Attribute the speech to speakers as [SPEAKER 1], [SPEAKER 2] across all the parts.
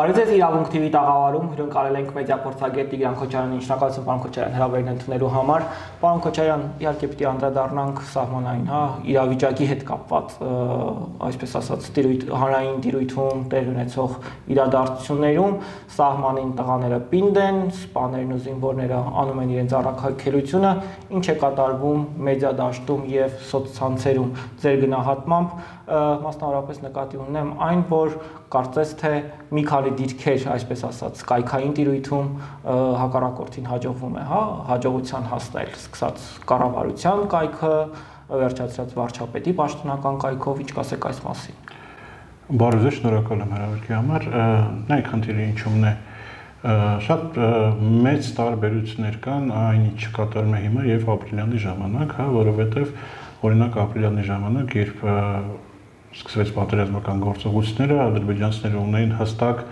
[SPEAKER 1] Բարի ձեզ իրավունք TV տաղավարում հյուրընկալել ենք մեդիա փորձագետ Տիգրան Քոչարյանին։ Շնորհակալություն պարոն Քոչարյան հրավերն ընդունելու համար։ Պարոն Քոչարյան, իհարկե պիտի անդրադառնանք սահմանային, հա, իրավիճակի հետ կապված, այսպես ասած, տիրույթ հանրային տիրույթում տեղի ունեցող իրադարձություններում սահմանին տղաները պինդ են, սպաներն ու զինվորները անում են իրենց առաքելությունը, ինչ է կատարվում մեդիա դաշտում եւ սոցցանցերում ձեր գնահատմամբ մասնավորապես նկատի ունեմ այն, որ կարծես թե մի քանի դիրքեր, այսպես ասած, կայքային տիրույթում հակառակորդին հաջողվում է, հա, հաջողության հասնել, սկսած կառավարության կայքը, վերջացրած վարչապետի պաշտոնական կայքով, ինչ կասեք այս մասին։
[SPEAKER 2] Բարոյ, շնորհակալ եմ հրավերքի համար։ Նայեք, խնդիրը ինչումն է շատ մեծ տարբերություններ կան այն ինչ կատարում է հիմա եւ ապրիլյանի ժամանակ, հա, որովհետեւ օրինակ ապրիլյանի ժամանակ, երբ սկսվեց պատերազմական գործողությունները, ադրբեջանցիները ունեին հստակ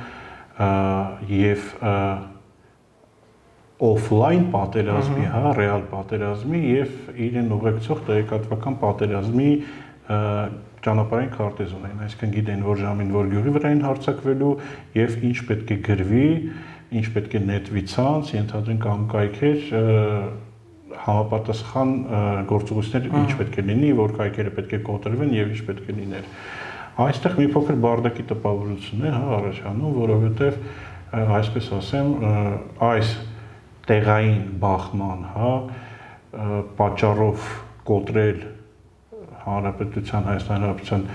[SPEAKER 2] եւ օֆլայն պատերազմի, հա, ռեալ պատերազմի եւ իրեն ուղեկցող տեղեկատվական պատերազմի ճանապարհային քարտեզ ունեն, այսինքն գիտեն որ ժամին որ գյուղի վրա են հարցակվելու եւ ինչ պետք է գրվի, ինչ պետք է նետվի ցանց, ենթադրենք կամ կայքեր համապատասխան գործողություններ ինչ պետք է լինի, որ կայքերը պետք է կոտրվեն եւ ինչ պետք է լիներ։ Այստեղ մի փոքր բարդակի տպավորություն է, հա, առաջանում, որովհետեւ այսպես ասեմ, այս տեղային բախման, հա, պատճառով կոտրել հանրապետության Հայաստան Հանրապետության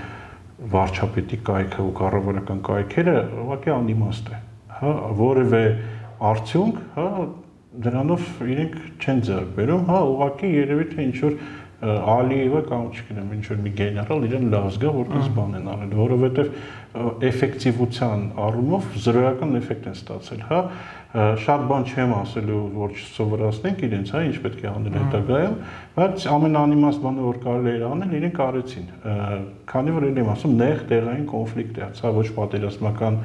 [SPEAKER 2] վարչապետի կայքը ու կառավարական կայքերը ուղղակի անիմաստ է, հա, որևէ արդյունք, հա, դրանով իրենք չեն ձեռք բերում, հա, ուղղակի երևի թե ինչ որ Ալիևը կամ չգիտեմ ինչ որ մի գեներալ իրեն լավ զգա որպես բան են անել, որովհետև էֆեկտիվության առումով զրոյական էֆեկտ են ստացել, հա, շատ բան չեմ ասելու, որ չսովորացնենք իրենց, հա, ինչ պետք է անել հետագայում, բայց ամենաանիմաստ բանը որ կարելի էր անել, իրենք արեցին։ Քանի որ եմ ասում, նեղ տեղային կոնֆլիկտ է, հա, ոչ պատերազմական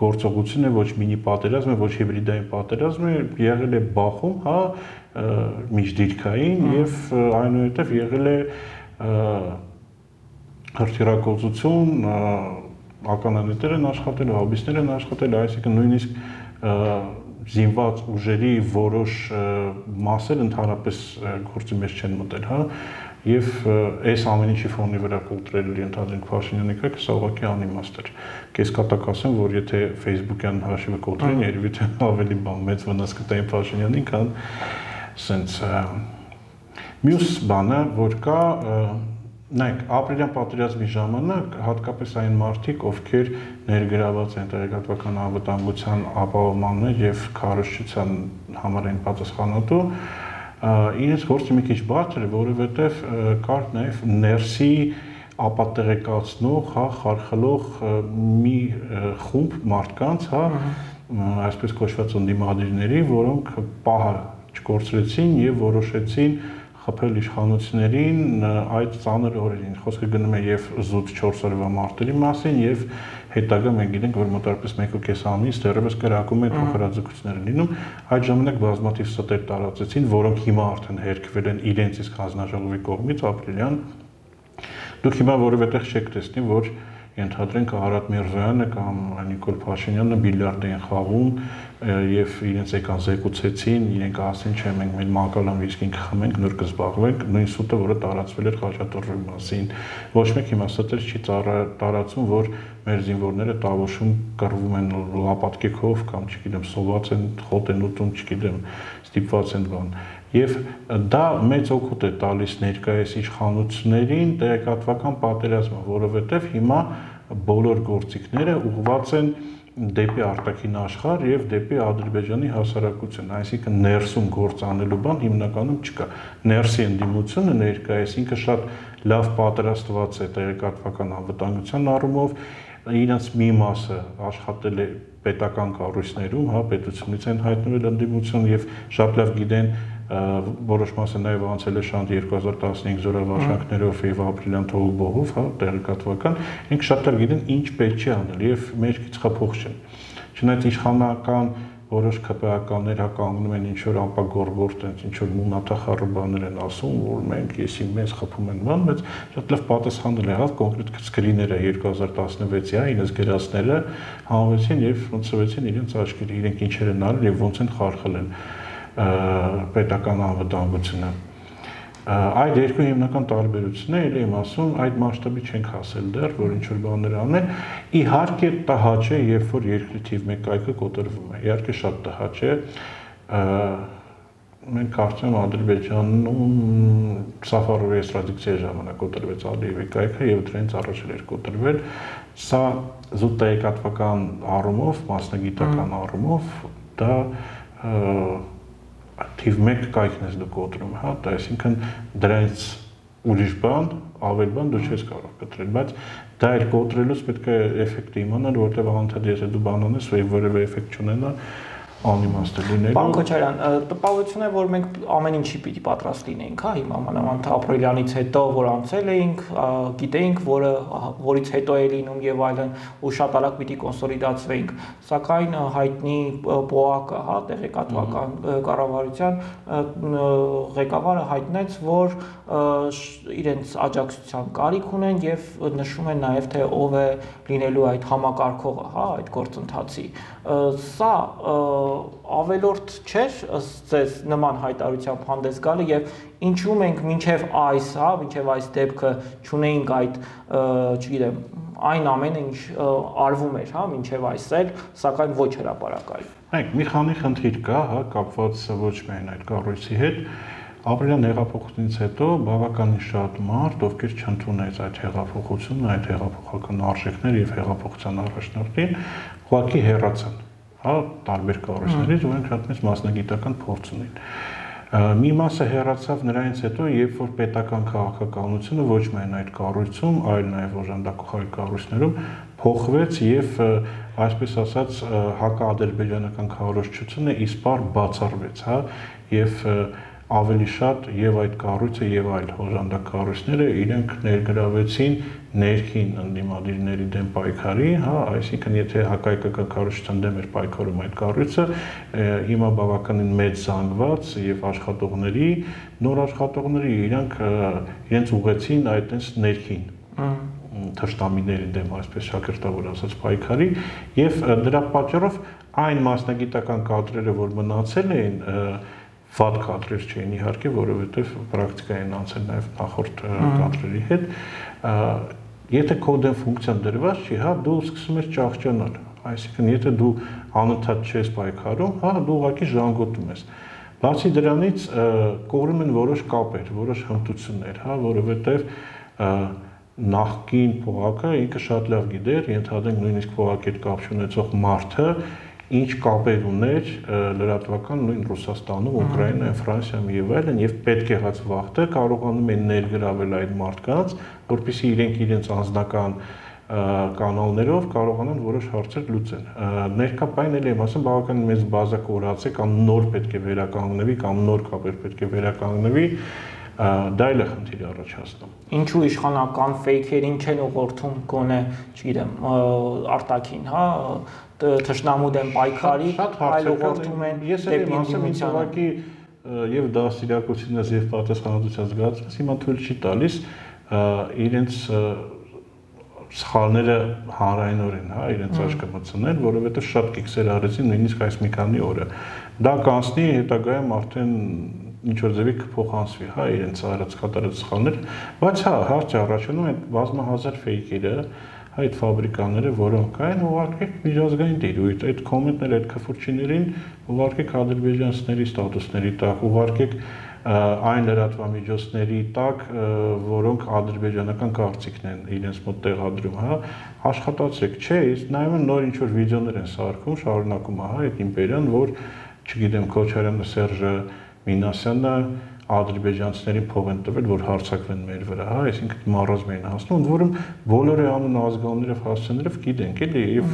[SPEAKER 2] գործողություն է, ոչ մինի պատերազմ է, ոչ հիբրիդային պատերազմ է, եղել է բախում, հա, միջդիրքային եւ այնուհետեւ եղել է հրթիռակոծություն, ականանետեր են աշխատել, հաբիսներ են աշխատել, այսինքն նույնիսկ զինված ուժերի որոշ մասեր ընդհանրապես գործի մեջ չեն մտել, հա, եւ այս ամեն ինչի ֆոնի վրա կուլտրել ենթադրենք Փաշինյանի կայքը սա ուղղակի անիմաստ էր։ Կես կատակ ասեմ, որ եթե Facebook-յան հաշիվը կուլտրեն, երևի թե ավելի բան մեծ վնաս կտային Փաշինյանին, քան սենց մյուս բանը, որ կա նայեք, ապրիլյան պատերազմի ժամանակ հատկապես այն մարդիկ, ովքեր ներգրաված են տեղեկատվական անվտանգության ապահովման եւ քարոշչության համար են պատասխանատու, իրենց գործը մի քիչ բարձր է, որովհետև կար նաև ներսի ապատեղեկացնող, հա, խարխլող մի խումբ մարդկանց, հա, այսպես կոչված ընդդիմադիրների, որոնք պահը չկորցրեցին եւ որոշեցին խփել իշխանություններին այդ ծանր օրերին։ Խոսքը գնում է եւ զուտ 4 օրվա մարտերի մասին եւ հետագա մենք գիտենք, որ մոտարպես 1.5 ամիս դեռևս կրակում են փոխհրաձգությունները լինում, այդ ժամանակ բազմաթիվ ստեր տարածեցին, որոնք հիմա արդեն հերկվել են իրենց իսկ հանձնաժողովի կողմից ապրիլյան։ Դուք հիմա որևէ տեղ չեք տեսնի, որ ենթադրենք Արադ Միրզոյանը կամ Նիկոլ Փաշինյանը բիլիարդ են խաղում եւ իրենց եկան զեկուցեցին, իրենք ասին, չէ, մենք մեր մանկալան վիսկին կխմենք, նոր կզբաղվենք, նույն սուտը, որը տարածվել էր Խաչատուրի մասին։ Ոչ մեկ հիմա ստեր չի տարածում, որ մեր զինվորները տավոշում կռվում են լապատկեքով կամ չգիտեմ, սոված են, խոտ են ուտում, չգիտեմ, ստիպված են բան եւ դա մեծ օգուտ է տալիս ներկայիս իշխանություններին տեղեկատվական պատերազմը, որովհետեւ հիմա բոլոր գործիքները ուղղված են դեպի արտաքին աշխարհ եւ դեպի Ադրբեջանի հասարակություն, այսինքն ներսում գործ անելու բան հիմնականում չկա։ Ներսի ընդդիմությունը ներկայիս ինքը շատ լավ պատրաստված է տեղեկատվական անվտանգության առումով, իրենց մի մասը աշխատել է պետական կառույցներում, հա, պետությունից են հայտնվել ընդդիմություն եւ շատ լավ գիտեն որոշ մասը նաև անցել է շանտ 2015 զորավարժանքներով եւ ապրիլյան թողուբողով, հա, տեղեկատվական, ինք շատ լավ գիտեն ինչ պետք չի անել եւ մեր քիչ խփող չեն։ Չնայած իշխանական որոշ ԿՊԱ-կաններ հա կանգնում են ինչ որ ամպագորգոր տենց ինչ որ մունաթախառը բաներ են ասում, որ մենք եսի մեզ խփում են բան, բայց շատ լավ պատասխանել եղավ կոնկրետ սկրիները 2016-ի հա ինձ գրածները հանվեցին եւ ոնցվեցին իրենց աչքերը, իրենք ինչեր են արել եւ ոնց են խարխլել պետական անվտանգությունը այդ երկու հիմնական տարբերությունն է, ելի եմ ասում, այդ մասշտաբի չենք հասել դեռ, որ ինչ որ բաներ անել։ Իհարկե տհաճ է, երբ որ երկրի թիվ 1 կայքը կոտրվում է։ Իհարկե շատ տհաճ է։ Մենք կարծում Ադրբեջանում Սաֆարովի էստրադիկցիայի ժամանակ կոտրվեց Ալիևի կայքը եւ դրանից առաջ էր կոտրվել։ Սա զուտ տեղեկատվական առումով, մասնագիտական առումով դա թիվ 1 կայքն ես դու կոտրում, հա, դա այսինքն դրանից ուրիշ բան, ավել բան դու չես կարող կտրել, բայց դա էլ կոտրելուց պետք է էֆեկտը իմանալ, որտեղ անդադ եթե դու բան անես, որևէ էֆեկտ չունենա, անիմաստ է լինելու։
[SPEAKER 1] Պարոն Քոչարյան, տպավորություն է, որ մենք ամեն ինչի պիտի պատրաստ լինենք, հա, հիմա մանավանդ ապրիլյանից հետո, որ անցել էինք, գիտեինք, որը որից հետո է լինում եւ այլն, ու շատ արագ պիտի կոնսոլիդացվեինք։ Սակայն հայտնի ՊՕԱԿ-ը, հա, տեղեկատվական կառավարության ղեկավարը հայտնեց, որ իրենց աջակցության կարիք ունեն եւ նշում են նաեւ թե ով է լինելու այդ համակարգողը, հա, այդ գործընթացի։ Սա ավելորդ չէր ըստ ձեզ նման հայտարարությամբ հանդես գալը եւ ինչու մենք մինչեւ այս, հա, մինչեւ այս դեպքը ճունեինք այդ, չգիտեմ, այն ամենը ինչ արվում էր, հա, մինչեւ այս էլ, սակայն ոչ հրաապարակային։
[SPEAKER 2] Հայք մի քանի խնդիր կա, հա, կապված ոչ միայն այդ կառույցի հետ, Ապրիլյան հեղափոխությունից հետո բավականին շատ մարդ, ովքեր չընդունեց այդ հեղափոխությունը, այդ հեղափոխական արժեքները եւ հեղափոխության առաջնորդին, ուղղակի հեռացան հա, տարբեր կառույցներից, որոնք շատ մեծ մասնագիտական փորձ ունեն։ Մի մասը հեռացավ նրանից հետո, երբ որ պետական քաղաքականությունը ոչ միայն այդ կառույցում, այլ նաև օժանդակող այլ կառույցներում փոխվեց եւ այսպես ասած հակաադրբեջանական քարոշչությունը իսպար բացառվեց, հա, եւ և ավելի շատ եւ այդ կառույցը եւ այլ հոժանդակ կառույցները իրենք ներգրավեցին ներքին ընդդիմադիրների դեմ պայքարի, հա, այսինքն եթե հակայկական կառույցության դեմ էր պայքարում այդ կառույցը, հիմա բավականին մեծ զանգված եւ աշխատողների, նոր աշխատողների իրանք իրենց ուղեցին այդտենց ներքին թշնամիների դեմ, այսպես շակերտավոր ասած պայքարի եւ դրա պատճառով այն մասնագիտական կադրերը, որ մնացել էին, վատ կադրեր չէին իհարկե, որովհետև պրակտիկա են անցել նաև նախորդ կադրերի հետ։ Եթե կոդեն ֆունկցիան դրված չի, հա, դու սկսում ես ճախճանալ։ Այսինքն, եթե դու անընդհատ չես պայքարում, հա, դու ուղղակի ժանգոտում ես։ Բացի դրանից կողրում են որոշ կապեր, որոշ հմտություններ, հա, որովհետև նախքին փողակը ինքը շատ լավ գիտեր, ենթադրենք նույնիսկ փողակի հետ կապ ունեցող մարդը ինչ կապեր ուներ լրատվական նույն Ռուսաստանում, Ուկրաինայում, Ֆրանսիայում եւ այլն եւ պետք եղած վախտը կարողանում են ներգրավել այդ մարդկանց, որpիսի իրենք իրենց անձնական կանալներով կարողանան որոշ հարցեր լուծեն։ Ներկապային էլ եմ ասում, բավականին մեծ բազա կորած է կամ նոր պետք է վերականգնվի կամ նոր կապեր պետք է վերականգնվի դա էլ է խնդիր առաջացնում։
[SPEAKER 1] Ինչու իշխանական ֆեյքերին չեն ուղղորդում գոնե, չգիտեմ, արտակին, հա, թշնամու դեմ պայքարի, այլ ուղղորդում են
[SPEAKER 2] դեպի ինտիմացիա։ Եվ դա սիրակությունից եւ պատասխանատվության զգացումից հիմա թույլ չի տալիս իրենց սխալները հանրայնորեն, հա, իրենց աչքը մտցնել, որովհետեւ շատ կիքսեր արեցին նույնիսկ այս մի քանի օրը։ Դա կանցնի հետագայում արդեն ինչ որ ձևի կփոխանցվի, հա, իրենց արած կատարած սխալներ, բայց հա, հարց առաջանում այդ բազմահազար ֆեյքերը, այդ ֆաբրիկաները, որոնք կային, ուղարկեք միջազգային դիրույթ, այդ կոմենտները, այդ քֆուրչիներին ուղարկեք ադրբեջանցիների ստատուսների տակ, ուղարկեք այն լրատվամիջոցների տակ, որոնք ադրբեջանական կարծիքն են իրենց մոտ տեղադրում, հա, աշխատացեք, չէ, իսկ նայում են նոր ինչ որ վիդեոներ են սարքում, շարունակում, հա, այդ իմպերիան, որ չգիտեմ, Քոչարյանը, Սերժը, Մինասյանը ադրբեջանցիներին փող են տվել, որ հարցակվեն մեր վրա, հա, այսինքն մարզում էին հասնում, որում բոլորը անուն ազգաններով հասցեներով գիտենք, էլի, եւ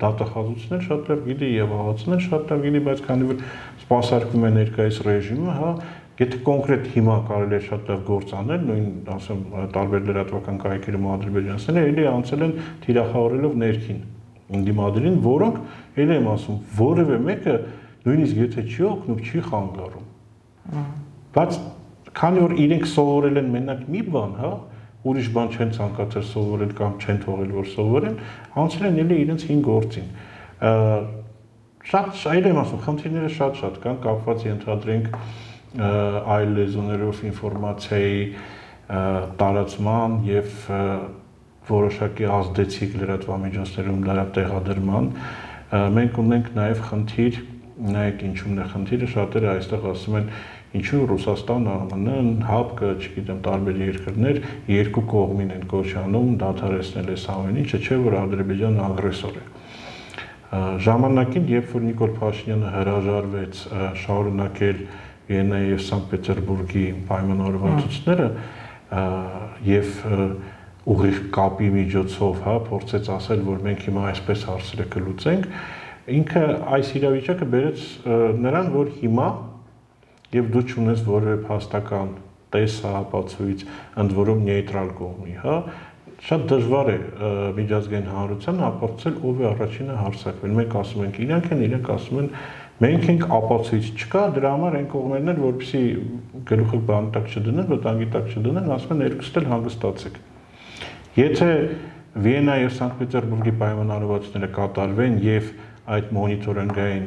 [SPEAKER 2] դատախազություններ շատ լավ գիտի եւ ահացներ շատ լավ գիտի, բայց քանի որ սպասարկվում է ներկայիս ռեժիմը, հա, եթե կոնկրետ հիմա կարելի է շատ լավ գործ անել, նույն, ասեմ, տարբեր լրատվական կայքերում ադրբեջանցիները էլի անցել են թիրախավորելով ներքին դիմադրին, որոնք ել եմ ասում, որևէ մեկը նույնիսկ եթե չի օգնում, չի խանգարում։ Բայց քանի որ իրենք սովորել են մենակ մի բան, հա, ուրիշ բան չեն ցանկացել սովորել կամ չեն թողել որ սովորեն, անցել են ելի իրենց հին գործին։ Շատ այլ եմ ասում, խնդիրները շատ-շատ կան կապված ենթադրենք այլ լեզուներով ինֆորմացիայի տարածման եւ որոշակի ազդեցիկ լրատվամիջոցներում դրա տեղադրման մենք ունենք նաև խնդիր նայեք ինչու՞մն է խնդիրը շատերը այստեղ ասում են ինչու Ռուսաստանը ԱՄՆ-ն հապկը, չգիտեմ, տարբեր երկրներ երկու կողմին են կոչանում դադարեցնել այս ամեն ինչը, չէ՞ որ Ադրբեջանը ագրեսոր է ժամանակին, երբ որ Նիկոլ Փաշինյանը հրաժարվեց շարունակել Վիեննայի եւ Սանկտ Պետերբուրգի պայմանավորվածությունները եւ ուղիղ կապի միջոցով, հա, փորձեց ասել, որ մենք հիմա այսպես հարցերը կլուծենք, ինքը այս իրավիճակը բերեց նրան, որ հիմա եւ դու ճունես որևէ փաստական տեսահապացույց, ընդ որում նեյտրալ կողմի, հա, շատ դժվար է միջազգային հանրությանը ապացուցել ով է առաջինը հարցակվել։ Մենք ասում ենք իրանք են, իրենք ասում են մենք ենք ապացույց չկա, դրա համար այն կողմերն են, որպեսի գլուխը բան տակ չդնեն, վտանգի տակ չդնեն, ասում են երկուստ էլ հանգստացեք։ Եթե Վիեննա եւ Սանկտ Պետերբուրգի պայմանավորվածությունները կատարվեն եւ այդ մոնիտորինգային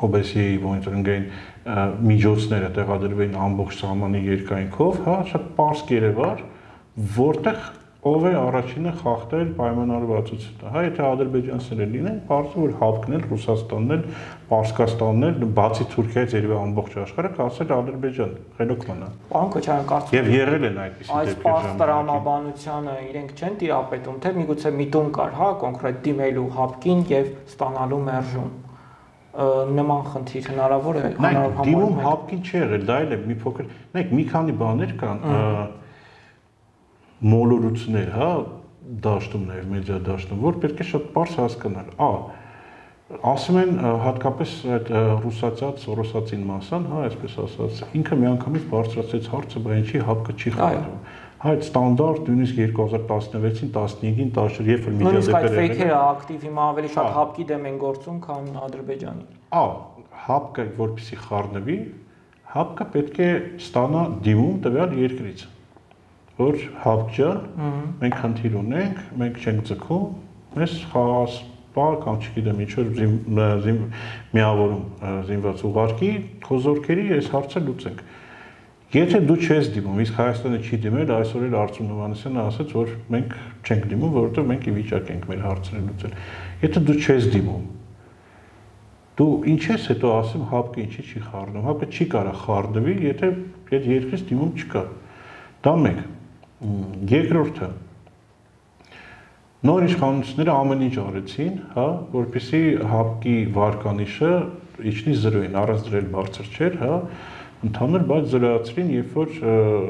[SPEAKER 2] OBS-ի մոնիտորինգային միջոցները տեղադրվեն ամբողջ սահմանի երկայնքով, հա, շատ པարս կերևար, որտեղ ով է առաջինը խախտել պայմանավորվածությունը։ Հա, եթե ադրբեջանցիները լինեն, բարձր որ հավկնել Ռուսաստանն էլ, Պարսկաստանն էլ, բացի Թուրքիայից երևի ամբողջ աշխարհը կասել Ադրբեջան, խելոք մնա։
[SPEAKER 1] Պարոն Քոչարյան, կարծում
[SPEAKER 2] Եվ եղել են այդպիսի
[SPEAKER 1] դեպքեր։ Այս պարզ տրամաբանությունը իրենք չեն տիրապետում, թե միգուցե միտում կար, հա, կոնկրետ դիմելու հապկին եւ ստանալու մերժում նման խնդիր հնարավոր է
[SPEAKER 2] հնարավոր համարում։ Դիմում հապկին չի եղել, դա էլ է մի փոքր, նայեք, մի քանի բաներ կան, մոլորություններ, հա, դաշտում նաև մեդիա դաշտում, որ պետք է շատ པարս հասկանալ։ Ա ասում են հատկապես այդ ռուսացած, ռուսացին մասան, հա, այսպես ասած, ինքը միանգամից բարձրացեց հարցը, բայց ինչի հապկը չի խաղում։ Հա, այդ ստանդարտ նույնիսկ 2016-ին, 15-ին, 14 երբ որ
[SPEAKER 1] միջազգային Նույնիսկ այդ ֆեյքերը ակտիվ հիմա ավելի շատ հապկի դեմ են գործում, քան Ադրբեջանի։
[SPEAKER 2] Ա, հապկը որպեսի խառնվի, հապկը պետք է ստանա դիմում տվյալ երկրից որ հապջան մենք խնդիր ունենք, մենք չենք ձգում, մեզ խաղաս բա կամ չգիտեմ ինչ որ միավորում զինված ուղարկի խոզորքերի այս հարցը լուծենք։ Եթե դու չես դիմում, իսկ Հայաստանը չի դիմել, այսօր էլ Արծուն Հովանեսյանը ասաց, որ մենք չենք դիմում, որովհետև մենք ի վիճակ ենք մեր հարցերը լուծել։ Եթե դու չես դիմում, դու ինչ ես հետո ասում հապկը ինչի չի խառնում։ Հապկը չի կարա խառնվի, եթե այդ երկրից դիմում չկա։ Դա մեկ։ Երկրորդը. Նոր իշխանությունները ամեն ինչ արեցին, հա, որպեսի հապկի վարկանիշը իջնի 0-ին, առանց դրել բարձր չէր, հա, ընդհանուր, բայց զրոյացրին, երբ որ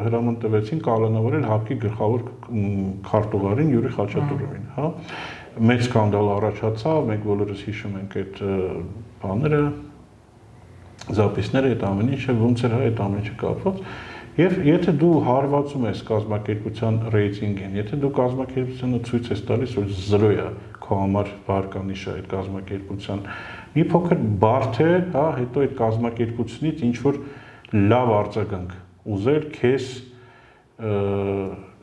[SPEAKER 2] հրաման տվեցին կալանավորել հապկի գլխավոր քարտուղարին Յուրի Խաչատուրովին, հա։ Մեծ սկանդալ առաջացավ, մենք բոլորս հիշում ենք այդ բաները, զապիսները, այդ ամեն ինչը ոնց էր հա այդ ամեն ինչը կապված Եվ եթե դու հարվածում ես կազմակերպության ռեյտինգին, եթե դու կազմակերպությանը ցույց ես տալիս, որ 0 է քո համար վարկանիշը այդ կազմակերպության, մի փոքր բարդ է, հա, հետո այդ կազմակերպությունից ինչ որ լավ արձագանք ուզել քեզ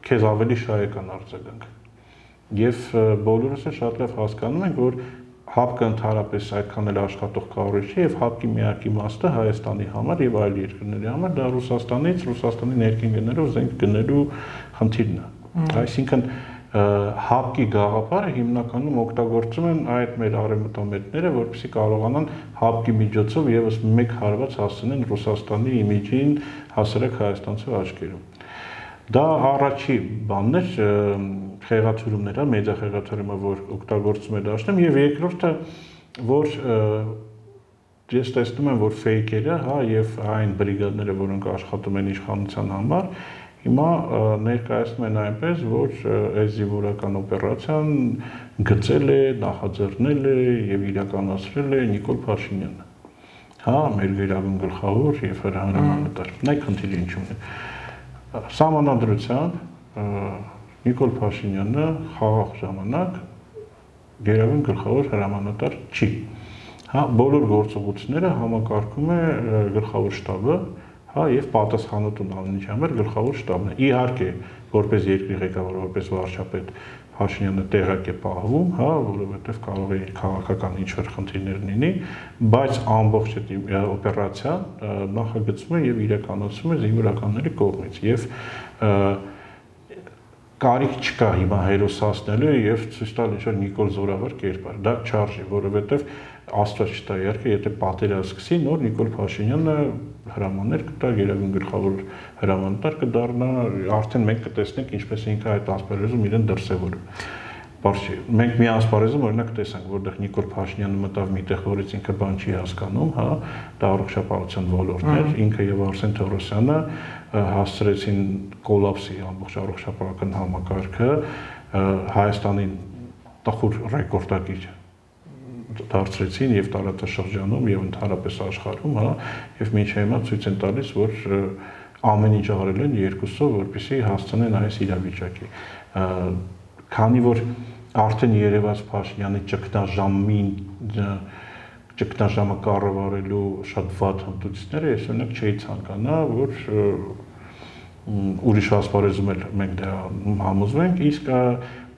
[SPEAKER 2] քեզ ավելի շահեկան արձագանք։ Եվ բոլորս էլ շատ լավ հասկանում ենք, որ հապկը ընդհանրապես այդքան էլ աշխատող կառույց չէ եւ հապկի միակ իմաստը Հայաստանի համար եւ այլ երկրների համար դա Ռուսաստանից, Ռուսաստանի ներքին գներով զենք գնելու խնդիրն է։ Այսինքն հապկի գաղափարը հիմնականում օգտագործում են այդ մեր արևմտամետները, որպեսզի կարողանան հապկի միջոցով եւս մեկ հարված հասցնեն Ռուսաստանի իմիջին հասարակ հայաստանցու աչքերում։ Դա առաջի բանն էր խեղաթյուրումներ, հա, մեդիա խեղաթյուրումը, որ օգտագործում է դաշտում եւ երկրորդը, որ ես տեսնում եմ, որ ֆեյքերը, հա, եւ այն բրիգադները, որոնք աշխատում են իշխանության համար, հիմա ներկայացնում են այնպես, որ այս զինվորական օպերացիան գծել է, նախաձեռնել է եւ իրականացրել է Նիկոլ Փաշինյանը։ Հա, մեր վերագուն գլխավոր եւ հրահանգանատար։ Նայ քննիլի ինչու՞ն է սահմանադրությամբ Նիկոլ Փաշինյանը խաղաղ ժամանակ գերագույն գլխավոր հրամանատար չի։ Հա, բոլոր գործողությունները համակարգում է գլխավոր շտաբը, հա, եւ պատասխանատուն ամենի համար գլխավոր շտաբն է։ Իհարկե, որպես երկրի ղեկավար, որպես վարչապետ Փաշինյանը տեղակ է պահվում, հա, որովհետև կարող է քաղաքական ինչ-որ խնդիրներ լինի, բայց ամբողջ այդ օպերացիան նախագծվում է եւ իրականացվում է զինվորականների կողմից եւ կարիք չկա հիմա հերոսացնելու եւ ցույց տալ ինչ-որ Նիկոլ Զորավար կերպար։ Դա չարժի, որովհետեւ Աստված չտա իհարկե, եթե պատերազմ սկսի, նոր Նիկոլ Փաշինյանը հրամաններ կտա, գերագույն գլխավոր հրամանատար կդառնա, արդեն մենք կտեսնենք ինչպես ինքը այդ ասպարեզում իրեն դրսևորում։ Բարշի։ Մենք մի ասպարեզում օրինակ տեսանք, որտեղ Նիկոլ Փաշինյանը մտավ միտեղ, որից ինքը բան չի հասկանում, հա, դա առողջապահության ոլորտն էր, ինքը եւ Արսեն Թորոսյանը հասցրեցին կոլապսի ամբողջ առողջապահական համակարգը Հայաստանին տխուր ռեկորդակիր դարձրեցին եւ տարածաշրջանում եւ ընդհանրապես աշխարհում, հա, եւ մինչև հիմա ցույց են տալիս, որ ամեն ինչ արել են երկուսով, որպեսզի հասցնեն այս իրավիճակի։ Քանի որ արդեն Երևաց Փաշինյանի ճգնաժամին ճգնաժամը կառավարելու շատ վատ հմտությունները ես օրինակ չէի ցանկանա, որ ուրիշ ասպարեզում էլ մենք դա համոզվենք, իսկ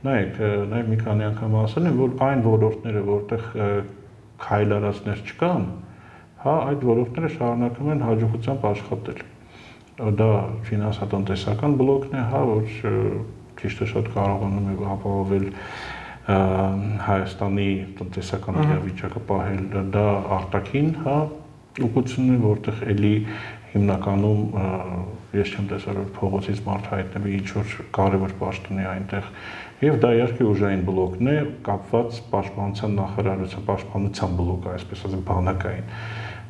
[SPEAKER 2] նայեք, նայեք մի քանի անգամ ասել եմ, որ այն ոլորտները, որտեղ քայլարածներ չկան, հա, այդ ոլորտները շարունակում են հաջողությամբ աշխատել։ Դա ֆինանսատնտեսական բլոկն է, հա, որ ճիշտը շատ կարողանում է ապահովել Հայաստանի տնտեսական իրավիճակը պահել, դա արտաքին, հա, ուղղությունն է, որտեղ էլի հիմնականում ես չեմ տեսել որ փողոցից մարդ հայտնվի ինչ որ կարևոր պաշտոնի այնտեղ եւ դա իհարկե ուժային բլոկն է կապված պաշտպանության նախարարության պաշտպանության բլոկը այսպես ասած բանակային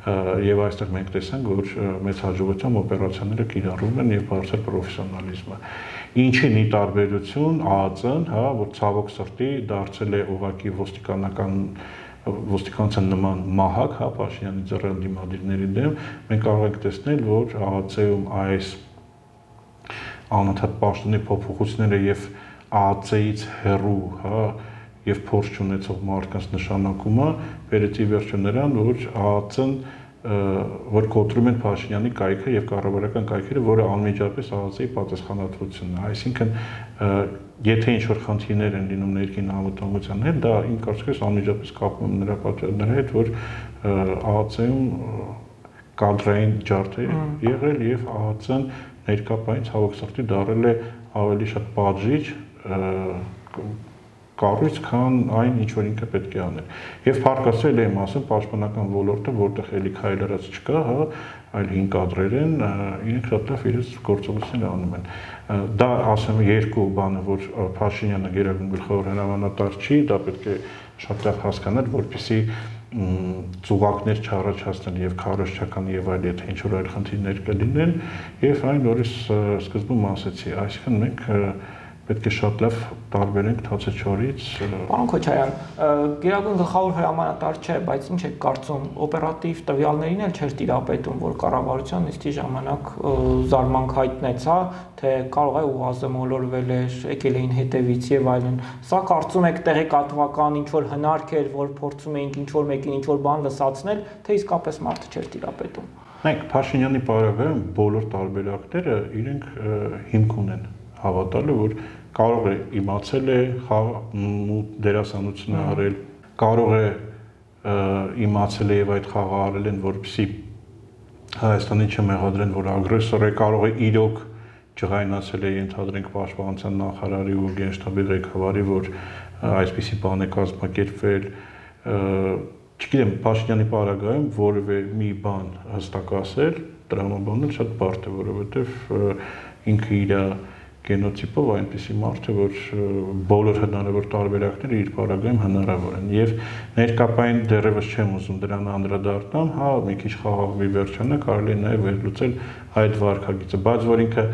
[SPEAKER 2] եւ այստեղ մենք տեսանք որ մեծ հաջողությամբ օպերացիաները կիրառվում են եւ բարձր պրոֆեսիոնալիզմը ինչի՞ տարբերություն ԱԱԾ-ն հա որ ցավոք սրտի դարձել է ուղակի ոստիկանական ոստիկանության նման մահակ, հա, Փաշինյանի ծռել դիմադիրների դեմ, մենք կարող ենք տեսնել, որ ԱԱՑ-ում այս անընդհատ պաշտոնի փոփոխությունները եւ ԱԱՑ-ից հեռու, հա, եւ փորձ ունեցող մարդկանց նշանակումը վերեցի վերջը նրան, որ ԱԱՑ-ն որ կոտրում են Փաշինյանի կայքը եւ կառավարական կայքերը, որը անմիջապես ԱԱՑ-ի պատասխանատվությունն է։ Այսինքն եթե ինչ որ խնդիրներ են լինում ներքին անվտանգության հետ, դա իմ կարծիքով անմիջապես կապում նրա պատճառների հետ, որ ԱԱՑ-ում կադրային ջարդ է եղել եւ ԱԱՑ-ն ներկայապես ցավոք սրտի դարել է ավելի շատ պատժիչ կառույց, քան այն, ինչ որ ինքը պետք է աներ։ Եվ փառկացել եմ ասում պաշտպանական ոլորտը, որտեղ էլի քայլերած չկա, հա, այլ հին կադրեր են, իրենք լավ իրենց գործողությունները անում են։ Դա ասեմ երկու բանը, որ Փաշինյանը գերագույն գլխավոր հրամանատար չի, դա պետք է շատ լավ հասկանալ, որպեսզի ծուղակներ չառաջացնեն եւ քարոշչական եւ այլ եթե ինչ որ այլ խնդիրներ կլինեն եւ այն որից սկզբում ասացի այսինքն մենք պետք է շատ լավ տարբերենք թացեչորից։
[SPEAKER 1] Պարոն Քոչարյան, գերագույն գլխավոր հրամանատար չէ, բայց ինչ եք կարծում, օպերատիվ տվյալներին էլ չէր տիրապետում, որ կառավարության նիստի ժամանակ զարմանք հայտնեց, հա, թե կարող է ուղազը մոլորվել էր, եկել էին հետևից եւ այլն։ Սա կարծում եք տեղեկատվական ինչ որ հնարք էր, որ փորձում էինք ինչ որ մեկին ինչ որ բան լսացնել, թե իսկապես մարդը չէր տիրապետում։
[SPEAKER 2] Նայեք, Փաշինյանի պարագայում բոլոր տարբերակները իրենք հիմք ունեն հավատալը, որ կարող է իմացել է դերասանությունը արել, կարող է իմացել է եւ այդ խաղը արել են, որպեսի Հայաստանի չմեղադրեն, որ ագրեսոր է, կարող է իրոք ջղայնացել է ընդհանրենք պաշտպանության նախարարի ու գենշտաբի ղեկավարի, որ այսպիսի բան է կազմակերպվել, չգիտեմ, Փաշինյանի պարագայում որևէ մի բան հստակ ասել, տրամաբանել շատ բարդ է, որովհետև ինքը իր գենոտիպով այնպիսի մարդ է, որ բոլոր հնարավոր տարբերակները իր բարակայում հնարավոր են։ Եվ ներկապային դերևս չեմ ուզում դրան անդրադառնալ, հա, մի քիչ խաղաղվի վերջանը կարելի է նաև վերլուծել այդ վարկագիծը, բայց որ ինքը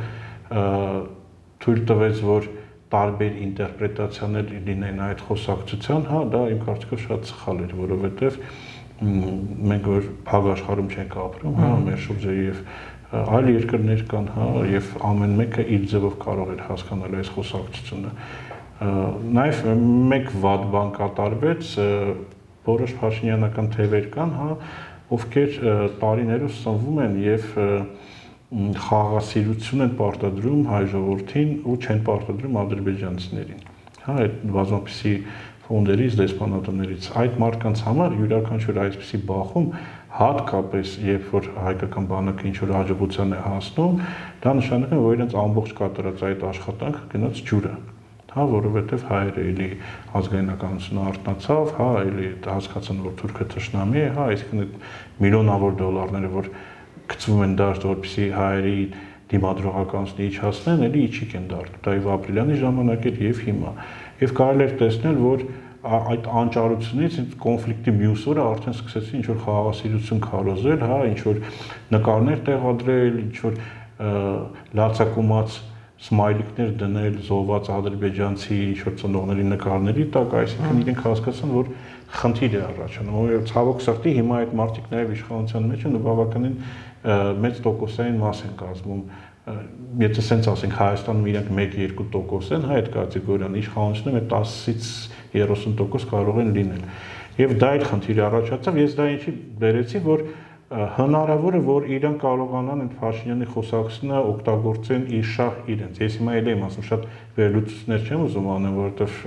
[SPEAKER 2] թույլ տվեց, որ տարբեր ինտերպրետացիաներ լինեն այդ խոսակցության, հա, դա իմ կարծիքով շատ սխալ էր, որովհետև մենք որ հավ աշխարհում չենք ապրում, հա, մեր շուրջը եւ և այլ երկրներ կան, հա, եւ ամեն մեկը իր ձևով կարող էր հասկանալ այս խոսակցությունը Նաև մեկ վատ բան կատարվեց, որոշ Փաշինյանական թևեր կան, հա, ովքեր տարիներով սնվում են եւ խաղաղասիրություն են պարտադրում հայ ժողովրդին ու չեն պարտադրում ադրբեջանցիներին։ Հա, այդ բազմապիսի ֆոնդերից, դեսպանատներից այդ մարդկանց համար յուրաքանչյուր այսպիսի բախում հատկապես երբ որ հայկական բանակը ինչ որ հաջողության է հասնում, դա նշանակում է, որ իրենց ամբողջ կատարած այդ աշխատանքը գնաց ջուրը հա, որովհետև հայերը էլի ազգայնականությունը արտնացավ, հա, էլի հասկացան, որ թուրքը ճշնամի է, հա, այսինքն այդ միլիոնավոր դոլարները, որ գծվում են դաշտ, որպեսի հայերի դիմադրողականությունը իջացնեն, էլի իջիկ են դարձնում։ Դա եւ ապրիլյանի ժամանակ էր եւ հիմա։ Եվ կարելի է տեսնել, որ այդ անճարությունից կոնֆլիկտի մյուս օրը արդեն սկսեցին ինչ որ խաղաղասիրություն քարոզել, հա, ինչ որ նկարներ տեղադրել, ինչ որ լացակումած սմայլիկներ դնել զոհված ադրբեջանցի ինչ-որ ծնողների նկարների տակ, այսինքն իրենք հասկացան, որ խնդիր է առաջանում։ Ու ցավոք սրտի հիմա այդ մարտիկ նաև իշխանության մեջ են ու բավականին մեծ տոկոսային մաս են կազմում եթե սենց ասենք Հայաստանում իրենք 1-2% են, հա այդ կատեգորիան իշխանությունում է 10-ից 30% կարող են լինել։ Եվ դա այդ խնդիրը առաջացավ, ես դա ինչի բերեցի, որ հնարավոր է որ իրեն կարողանան այդ Փաշինյանի խոսակցությունը օգտագործեն իր շահ իրենց։ Ես հիմա էլ եմ ասում, շատ վերլուծություններ չեմ ուզում անել, որովհետև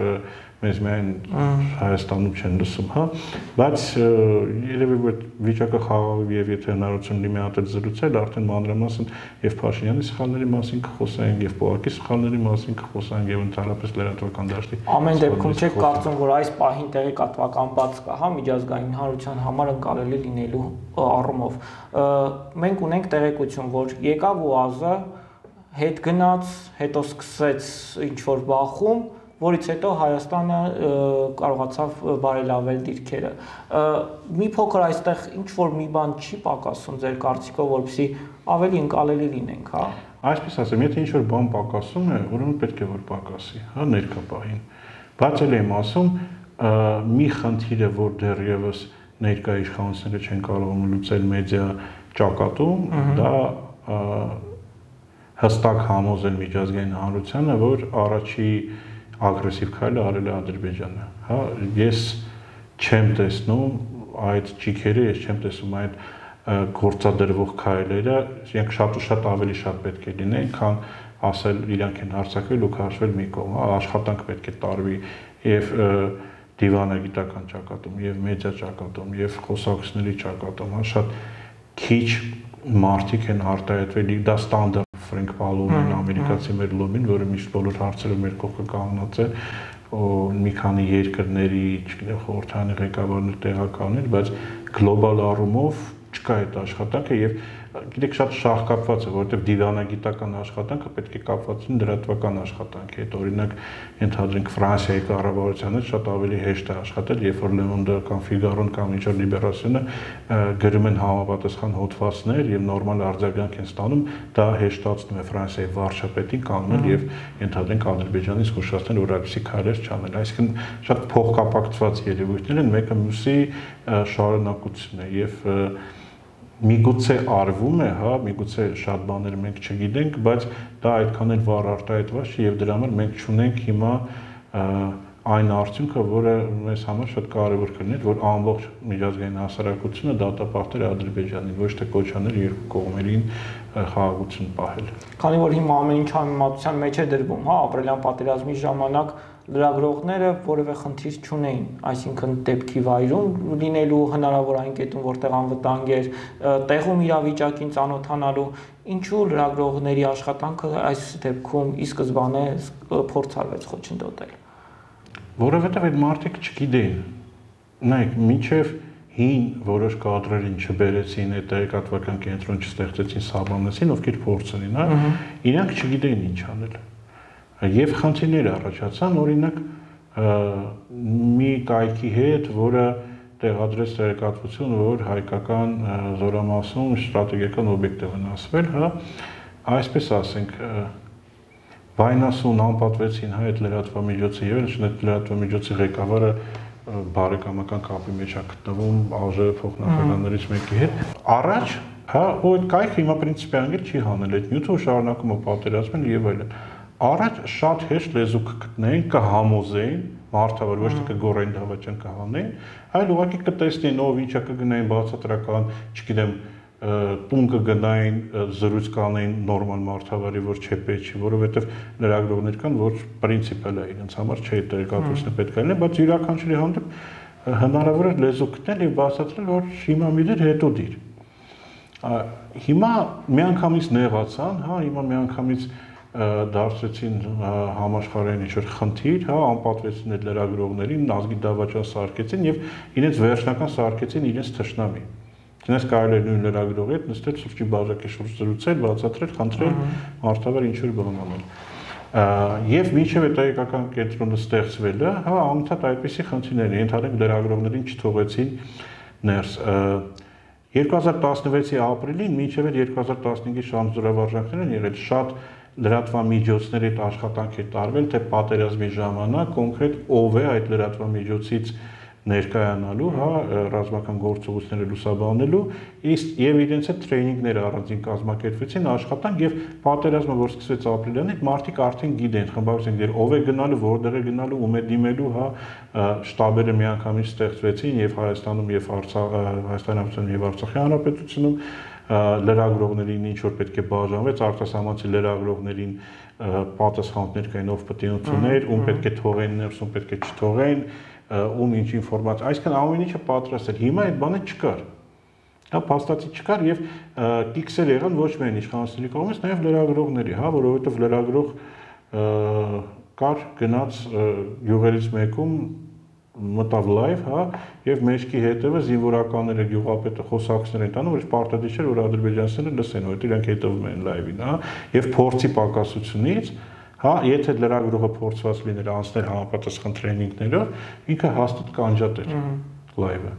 [SPEAKER 2] մեզ միայն Հայաստանում չեն լսում, հա, բայց երևի որ վիճակը խաղաղ եւ եթե հնարավորություն լինի մի հատ զրուցել, արդեն մանրամասն եւ Փաշինյանի սխալների մասին կխոսենք եւ Պողակի սխալների մասին կխոսենք եւ ընդհանրապես լրատվական դաշտի։
[SPEAKER 1] Ամեն դեպքում չեք կարծում, որ այս պահին տեղեկատվական բաց կա, հա, միջազգային հանրության համար ընկալելի լինելու առումով։ Մենք ունենք տեղեկություն, որ եկավ ՈՒԱԶ-ը հետ գնաց, հետո սկսեց ինչ որ բախում, որից հետո Հայաստանը կարողացավ բարելավել դիրքերը։ Մի փոքր այստեղ ինչ որ մի բան չի պակասում ձեր կարծիքով, որպեսզի ավելի ընկալելի լինենք, հա։
[SPEAKER 2] Այսպես ասեմ, եթե ինչ որ բան պակասում է, ուրեմն պետք է որ պակասի, հա, ներկապահին։ Բայց էլ եմ ասում, մի խնդիր է, որ դեռևս ներկա իշխանությունները չեն կարող լուծել մեդիա ճակատում, դա հստակ համոզել միջազգային հանրությանը, որ առաջի ագրեսիվ քայլը արել է Ադրբեջանը։ Հա, ես չեմ տեսնում այդ ճիքերը, ես չեմ տեսնում այդ գործադրվող քայլերը, իրենք շատ ու շատ ավելի շատ պետք է լինեն, քան ասել իրանք են հարցակվել ու քաշվել մի կողմ, հա, աշխատանք պետք է տարվի եւ դիվանագիտական ճակատում եւ մեդիա ճակատում եւ խոսակցությունների ճակատում, հա, շատ քիչ մարդիկ են արտահայտվել, դա ստանդարտ Ֆրենկ Պալոմին, ամերիկացի մեր լոմին, որը միշտ բոլոր հարցերը մեր կողքը կանգնած է, մի քանի երկրների, չգիտեմ, խորհրդանի ղեկավարներ տեղականներ, բայց գլոբալ առումով չկա այդ աշխատանքը եւ գիտեք շատ շահկապված է, որովհետև դիվանագիտական աշխատանքը պետք է կապված լինի դրատվական աշխատանքի հետ։ Օրինակ, ենթադրենք Ֆրանսիայի կառավարության հետ շատ ավելի հեշտ է աշխատել, երբ որ Monde կամ Figaro-ն կամ ինչ-որ Libération-ը գրում են համապատասխան հոդվածներ եւ նորմալ արձագանք են ստանում, դա հեշտացնում է Ֆրանսիայի վարչապետին կանգնել եւ ենթադրենք Ադրբեջանից զգուշացնել, որ այդպիսի քայլեր չանել։ Այսինքն շատ փոխկապակցված երևույթներ են, մեկը մյուսի շարունակությունն է եւ և միգուցե արվում է, հա, միգուցե շատ բաներ մենք չգիտենք, բայց դա այդքան էլ վառ արտահայտված չի եւ դրա համար մենք ճունենք հիմա այն արդյունքը, որը մեզ համար շատ կարևոր կլիներ, որ ամբողջ միջազգային հասարակությունը դատապարտեր Ադրբեջանին, ոչ թե կոչաներ երկու կողմերին խաղաղություն պահել։
[SPEAKER 1] Քանի որ հիմա ամեն ինչ համեմատության մեջ է դրվում, հա, ապրիլյան պատերազմի ժամանակ լրագրողները որևէ խնդիր չունեին, այսինքն դեպքի վայրում լինելու հնարավոր այն կետում, որտեղ անվտանգ էր, տեղում իրավիճակին ծանոթանալու, ինչու լրագրողների աշխատանքը այս դեպքում ի սկզբանե փորձարվեց խոչընդոտել։
[SPEAKER 2] Որովհետև այդ մարդիկ չգիտեին։ Նայեք, մինչև հին որոշ կադրերին չբերեցին, այդ տեղեկատվական կենտրոն չստեղծեցին, սահմանեցին, ովքեր փորձ ունին, հա, իրանք չգիտեին ինչ անել եւ խնդիրներ առաջացան, օրինակ մի կայքի հետ, որը տեղադրեց տեղեկատվություն, որ հայկական զորամասում ստրատեգիական օբյեկտ է վնասվել, հա, այսպես ասենք, վայնասուն անպատվեցին հա այդ լրատվամիջոցը եւ այդ լրատվամիջոցի ղեկավարը բարեկամական կապի մեջ է գտնվում ԱԺ փոխնախագահներից մեկի հետ։ Առաջ, հա, ու այդ կայքը հիմա պրինցիպիան չի հանել այդ նյութը շարունակում է պատերազմել եւ այլն։ առաջ շատ հեշտ լեզու կգտնեին, կհամոզեին, մարդավար ոչ թե կգորեն դավաճան կհանեին, այլ ուղղակի կտեսնեին ով ինչա կգնային բացատրական, չգիտեմ, տուն կգնային, զրույց կանեին նորմալ մարդավարի, որ չէ պետք, որովհետև լրագրողներ կան, որ պրինցիպալ է իրենց համար չէ տեղեկատվությունը պետք է լինի, բայց յուրաքանչյուրի հանդեպ հնարավոր է լեզու գտնել եւ բացատրել, որ հիմա մի դեր հետո դիր։ Հիմա միանգամից նեղացան, հա, հիմա միանգամից դարձրեցին համաշխարհային ինչ-որ խնդիր, հա, անպատվեցին այդ լրագրողներին, ազգի դավաճան սարքեցին եւ իրենց վերջնական սարքեցին իրենց թշնամի։ Դրանց կարելի է նույն լրագրողի հետ նստել սուրճի բաժակի շուրջ զրուցել, բացատրել, խնդրել, մարդավար ինչ-որ բան անել եւ մինչեւ այդ տեղեկական կենտրոնը ստեղծվելը, հա, անընդհատ այդպիսի խնդիրներ են, ընդհանրեն լրագրողներին չթողեցին ներս 2016-ի ապրիլին մինչև 2015-ի շանձուրավարժանքներն են եղել շատ լրատվամիջոցների հետ աշխատանք է տարվել, թե պատերազմի ժամանակ կոնկրետ ով է այդ լրատվամիջոցից ներկայանալու, հա, ռազմական գործողությունները լուսաբանելու, իսկ եւ իրենց այդ տրեյնինգները առանձին կազմակերպվեցին աշխատանք եւ պատերազմը որ սկսվեց ապրիլյանից մարդիկ արդեն գիտեն, խմբավորեցին դեր ով է գնալու, որտեղ է գնալու, ում է դիմելու, հա, շտաբերը միանգամից ստեղծվեցին եւ Հայաստանում եւ Արցախ Հայաստանյան եւ Արցախի հանրապետությունում լրագրողներին ինչ որ պետք է բաժանվեց արտասահմանցի լրագրողներին պատասխանատներ կային ով պետք է ընդուներ, ում պետք է թողեն ներս, ում պետք է չթողեն, ում ինչ ինֆորմացիա, այսինքն ամեն ինչը պատրաստ էր։ Հիմա այդ բանը չկար։ Հա, փաստացի չկար եւ կիքսեր եղան ոչ միայն իշխանությունների կողմից, նաեւ լրագրողների, հա, որովհետեւ լրագրող կար գնաց յուղերից մեկում մտավ լայվ, հա, եւ մեջքի հետևը զինվորականները գյուղապետը խոսակցներ են տանում, որ պարտադիր չէր որ ադրբեջանցիները լսեն, որ իրենք հետևում են լայվին, հա, եւ փորձի պակասությունից Հա, եթե լրագրողը փորձված լիներ անցնել համապատասխան տրեյնինգներով, ինքը հաստատ կանջատեր լայվը։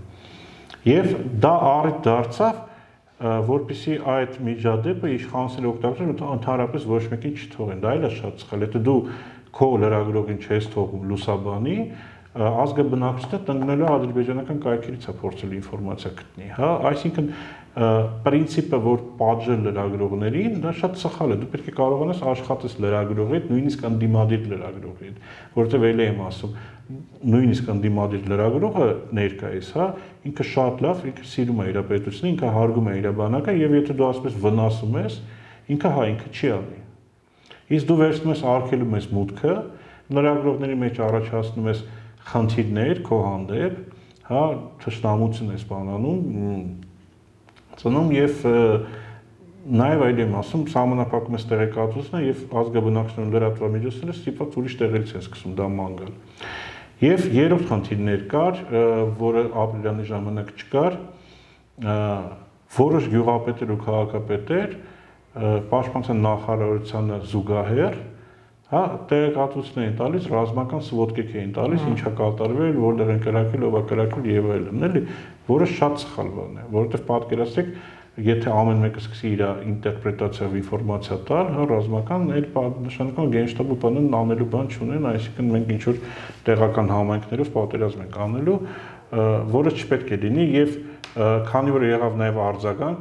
[SPEAKER 2] Եվ դա առիթ դարձավ, որpիսի այդ միջադեպը իշխանությունները օգտագործեն ընդհանրապես ոչ մեկին չթողեն։ Դա էլ է շատ սխալ։ Եթե դու քո լրագրողին չես թողում լուսաբանի, ազգը բնակչությունը տնկնելու ադրբեջանական կայքերից է փորձել ինֆորմացիա գտնի, հա, այսինքն պրինցիպը, որ պատժել լրագրողներին, դա շատ սխալ է։ Դու պետք է կարողանաս աշխատես լրագրողի հետ, նույնիսկ անդիմադիր լրագրողի հետ, որովհետև ելի եմ ասում, նույնիսկ անդիմադիր լրագրողը ներկայիս, հա, ինքը շատ լավ, ինքը սիրում է իր պետությունը, ինքը հարգում է իր բանակը եւ եթե դու ասես վնասում ես, ինքը հա ինքը չի անի։ Իսկ դու վերցնում ես արկելում ես մուտքը, լրագրողների մեջ առաջացնում ես խնդիրներ քո հանդեպ, հա, թշնամություն ես բանանում, ծնում եւ նաև այլ եմ ասում, համանապակում ես տեղեկատվությունը եւ ազգաբնակչության լրատվամիջոցները ստիպված ուրիշ տեղերից են սկսում դա ման գալ։ Եվ երրորդ խնդիրներ կար, որը ապրիլյանի ժամանակ չկար, որոշ գյուղապետեր ու քաղաքապետեր պաշտպանության նախարարությանը զուգահեռ հա տեղեկատվություն էին տալիս ռազմական սվոտկեք էին տալիս ինչա կատարվել որտեղ են կրակել ով է կրակել եւ այլն էլի որը շատ սխալ բան է որովհետեւ պատկերացրեք եթե ամեն մեկը սկսի իր ինտերպրետացիայով ինֆորմացիա տալ, հա ռազմական այլ նշանակում գենշտաբը բանն անելու բան չունեն, այսինքն մենք ինչ որ տեղական համայնքներով պատերազմ ենք անելու, որը չպետք է լինի եւ քանի որ եղավ նաև արձագանք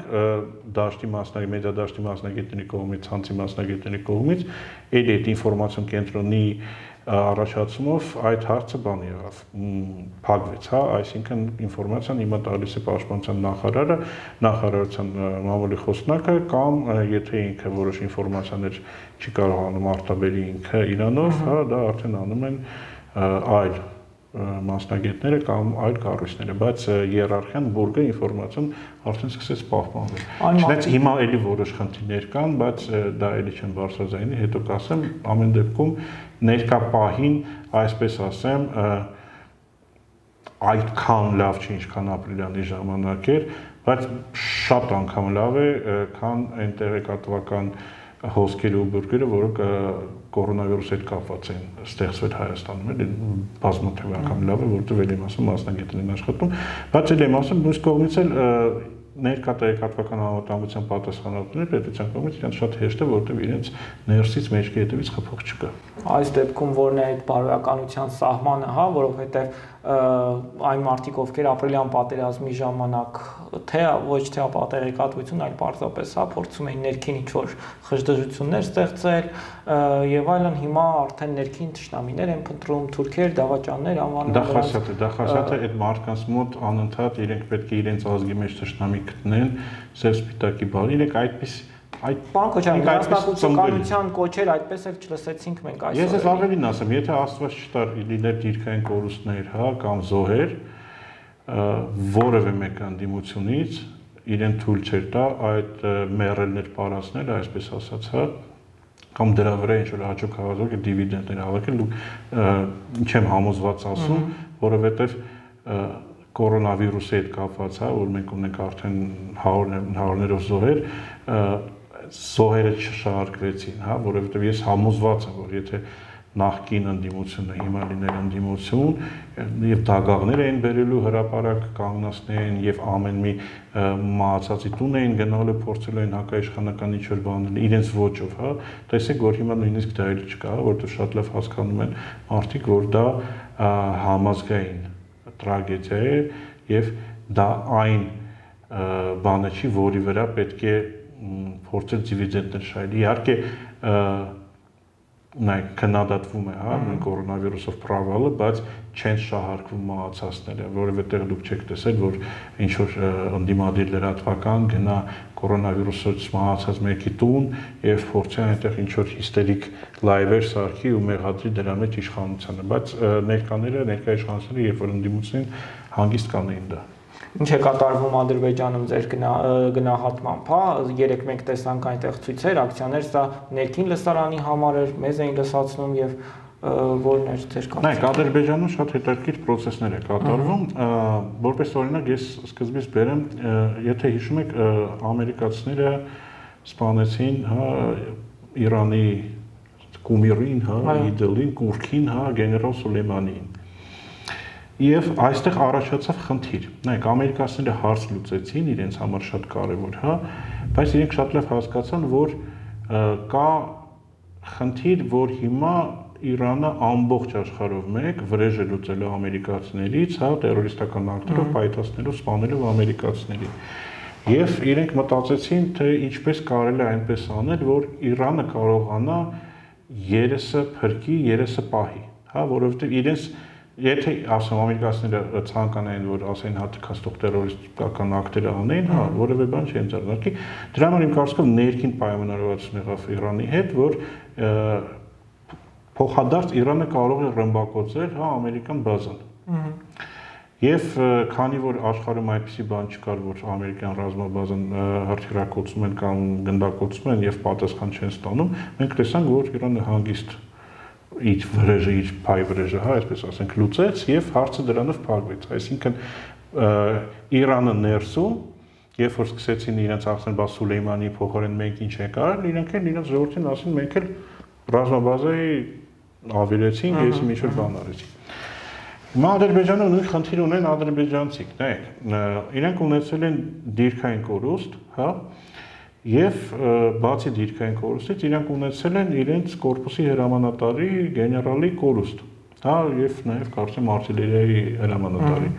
[SPEAKER 2] դաշտի մասնագետ մեդիա դաշտի մասնագետների կողմից, ցանցի մասնագետների կողմից, այդ այդ ինֆորմացիոն կենտրոնի առաջացումով այդ հարցը բան եղավ փակվեց, հա, այսինքն ինֆորմացիան հիմա տալիս է պաշտպանության նախարարը, նախարարության մամուլի խոսնակը կամ եթե ինքը որոշ ինֆորմացիաներ չի կարողանում արտաբերի ինքը իրանով, հա, դա արդեն անում են այլ մասնագետները կամ այլ կառույցները, բայց իերարխիան բուրգը ինֆորմացիան արդեն սկսեց պահպանվել։ Չնայած հիմա էլի որոշ խնդիրներ կան, բայց դա էլի չեմ բարձրաձայնի, հետո կասեմ, ամեն դեպքում ներկա պահին, այսպես ասեմ, այդքան լավ չի, ինչքան ապրիլյանի ժամանակ էր, բայց շատ անգամ լավ է, քան այն տեղեկատվական հոսքերը ու բուրգերը, որոնք կորոնավիրուսի հետ կապված են ստեղծվել Հայաստանում, էլի բազմաթիվ անգամ լավ է, որովհետև ելի եմ ասում մասնագետներն աշխատում, բայց ելի ասում նույնիսկ կողմից էլ ներկա տեղեկատվական համապատասխանության պատասխանատուները պետության կողմից իրենց շատ հեշտ է, որովհետև իրենց ներսից մեջքի հետևից խփող չկա։
[SPEAKER 1] Այս դեպքում որն է այդ բարոյականության սահմանը, հա, որովհետև այն մարդիկ, ովքեր ապրիլյան պատերազմի ժամանակ թե ոչ թե ապատեղեկատվություն, այլ պարզապես հա փորձում էին ներքին ինչ-որ խժդժություններ ստեղծել եւ այլն, հիմա արդեն ներքին ճշտամիներ են փնտրում, թուրքեր, դավաճաններ անվանում։
[SPEAKER 2] Դա խասյատ է, դա խասյատ է այդ մարդկանց մոտ անընդհատ իրենք պետք է իրենց ազգի մեջ ճշտամի գտնեն, սև սպիտակի բան, իրենք այդպես
[SPEAKER 1] Այդ պարոն Քոչարյան, մասնակցականության կոչեր այդպես էլ չլսեցինք մենք այսօր։
[SPEAKER 2] Ես ես ավելին ասեմ, եթե Աստված չտար լիներ դիրքային կորուստներ, հա, կամ զոհեր, որևէ մեկ անդիմությունից իրեն թույլ չէր տա այդ մեռելներ պարածնել, այսպես ասած, հա, կամ դրա վրա ինչ որ հաջող հավաքել դիվիդենդներ հավաքել, ինչ եմ համոզված ասում, որովհետև կորոնավիրուսի հետ կապված, հա, որ մենք ունենք արդեն 100 100-ներով զոհեր, զոհերը չշահարկվեցին, հա, որովհետև ես համոզված եմ, որ եթե նախկին ընդդիմությունը հիմա լիներ ընդդիմություն եւ դագաղներ էին բերելու հրաապարակ կանգնացնեն եւ ամեն մի մահացածի տուն էին գնալու փորձելու են հակաիշխանական ինչ-որ բանել իրենց ոճով, հա, տեսեք որ հիմա նույնիսկ դա էլ չկա, որովհետեւ շատ լավ հասկանում են մարդիկ, որ դա համազգային տրագեդիա է եւ դա այն բանը չի, որի վրա պետք է փորձել դիվիդենդներ շահել։ Իհարկե նայ քննադատվում է, հա, նույն կորոնավիրուսով պրավալը, բայց չեն շահարկվում մահացածները, որովհետեւ դուք չեք տեսել, որ ինչ որ ընդդիմադիր լրատվական գնա կորոնավիրուսից մահացած մեկի տուն եւ փորձի այնտեղ ինչ որ հիստերիկ լայվեր սարքի ու մեղադրի դրա մեջ իշխանությանը, բայց ներկաները, ներկայ իշխանությունները երբ որ ընդդիմությունին հանգիստ կանեին դա
[SPEAKER 1] ինչ է կատարվում Ադրբեջանում ձեր գնահատմամբ, հա, երեք մենք տեսանք այնտեղ ցույցեր, ակցիաներ, սա ներքին լսարանի համար էր, մեզ էին լսացնում եւ որն էր ձեր
[SPEAKER 2] կարծիքը։ Նայեք, Ադրբեջանում շատ հետաքրքիր process-ներ է կատարվում, որպես օրինակ ես սկզբից բերեմ, եթե հիշում եք, ամերիկացիները սպանեցին, հա, Իրանի կումիրին, հա, իդելին, կուրքին, հա, գեներալ Սուլեյմանին Եվ այստեղ առաջացավ խնդիր։ Նայեք, ամերիկացիները հարց լուծեցին, իրենց համար շատ կարևոր, հա, բայց իրենք շատ լավ հասկացան, որ կա խնդիր, որ հիմա Իրանը ամբողջ աշխարհով մեկ վրեժ է լուծելու ամերիկացիներից, հա, terroristական ակտերով պայթացնելով, սպանելով ամերիկացիների։ Եվ իրենք մտածեցին, թե ինչպես կարելի է այնպես անել, որ Իրանը կարողանա երեսը փրկի, երեսը պահի, հա, որովհետև իրենց եթե ասեմ ամերիկացիները ցանկանային որ ասեն հա թքաստող terroristական ակտեր անեն, հա, որևէ բան չեն ձեռնարկի։ Դրա համար իմ կարծիքով ներքին պայմանավորվածություն եղավ Իրանի հետ, որ փոխադարձ Իրանը կարող է ռմբակոծել հա ամերիկան բազան։ Եվ քանի որ աշխարհում այդպիսի բան չկար, որ ամերիկյան ռազմաբազան հրթիռակոծում են կամ գնդակոծում են եւ պատասխան չեն ստանում, մենք տեսանք, որ Իրանը հանգիստ իր վրեժը, իր փայ վրեժը, հա, այսպես ասենք, լուծեց եւ հարցը դրանով փակվեց։ Այսինքն Իրանը ներսում երբ որ սկսեցին իրենց ասեն բա Սուլեյմանի փոխարեն մենք ինչ ենք արել, իրենք էլ իրենց ժողովրդին ասին մենք էլ ռազմաբազայի ավիրեցինք, ես ինչ որ բան արեցինք։ Հիմա Ադրբեջանը նույն խնդիր ունեն ադրբեջանցիք, նայեք, իրենք ունեցել են դիրքային կորուստ, հա, Եվ բացի դիրքային կորուստից իրանք ունեցել են իրենց կորպուսի հրամանատարի գեներալի կորուստ, հա, եւ նաեւ կարծեմ արտիլերիայի հրամանատարի։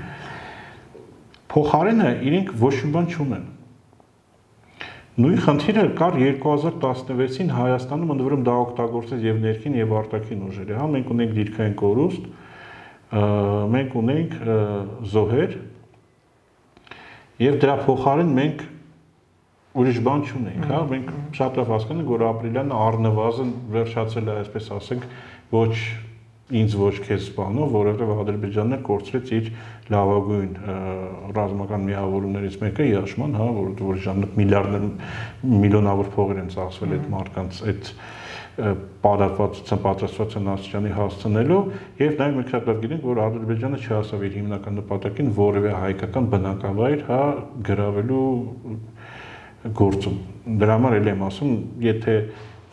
[SPEAKER 2] Փոխարենը իրենք ոչ մի բան չունեն։ Նույն խնդիրը կար 2016-ին Հայաստանում ընդ որում դա օգտագործեց եւ ներքին եւ արտաքին ուժերը, հա, մենք ունենք դիրքային կորուստ, մենք ունենք զոհեր եւ դրա փոխարեն մենք ուրիշ բան չունենք, հա, մենք շատ լավ հասկանում ենք, որ ապրիլյանը առնվազն վերջացել է, այսպես ասենք, ոչ ինձ ոչ քեզ սպանով, որովհետև Ադրբեջանն էլ կորցրեց իր լավագույն ռազմական միավորումներից մեկը Իաշման, հա, որ որ ժամանակ միլիարդներ միլիոնավոր փողեր են ծախսվել այդ մարդկանց այդ պատրաստվածության պատրաստվածության աստիճանի հասցնելու եւ նաեւ մենք շատ լավ գիտենք որ Ադրբեջանը չհասավ իր հիմնական նպատակին որևէ հայկական բնակավայր հա գրավելու գործում։ Դրա համար էլ եմ ասում, եթե